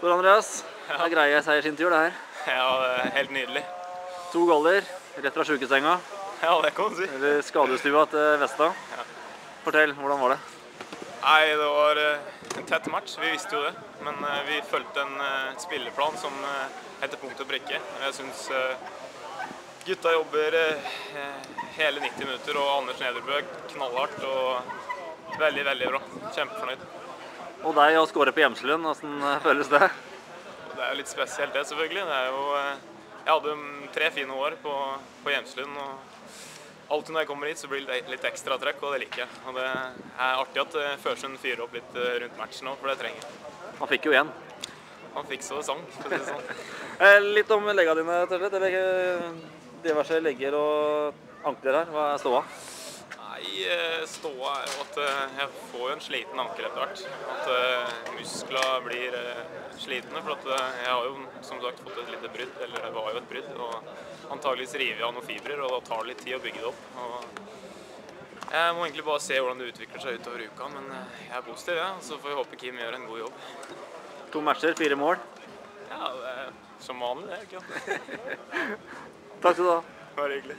Tor Andreas, det er greie tur det her. Ja, helt nydelig. To goller rett fra sjukesenga, Ja, det kan du si. eller skadestua til Vesta. Fortell, hvordan var det? Nei, det var eh, en tett match. Vi visste jo det. Men eh, vi fulgte en eh, spilleplan som heter punkt og brikke. Jeg syns gutta jobber hele 90 minutter, og Anders Nederbø knallhardt. Og veldig, veldig bra. Kjempefornøyd. Og deg å skåre på Hjemslund, hvordan føles det? Det er jo litt spesielt, det, selvfølgelig. Det jo, eh, jeg hadde tre fine år på, på Hjemslund. og Alltid når jeg kommer hit, så blir det litt ekstra trøkk, og det liker jeg. Og Det er artig at eh, Førsund fyrer opp litt eh, rundt matchen nå, for det trenger jeg. Han fikk jo igjen. Han fikk så det sang, for å si det sånn. Eh, Litt om leggene dine, er diverse legger og ankler her. Hva er ståa? Nei, eh, ståa er jo at eh, jeg får jo en sliten ankel etter hvert. At eh, muskler blir slitne. For jeg har jo som sagt fått et lite brudd, eller det var jo et brudd. Og antageligvis river jeg av noen fibrer, og da tar det litt tid å bygge det opp. Og jeg må egentlig bare se hvordan det utvikler seg utover uka, men jeg er positiv, ja. Så får vi håpe Kim gjør en god jobb. To matcher, fire mål. Ja, det er som vanlig, det. ikke sant? Takk skal du ha. Bare hyggelig.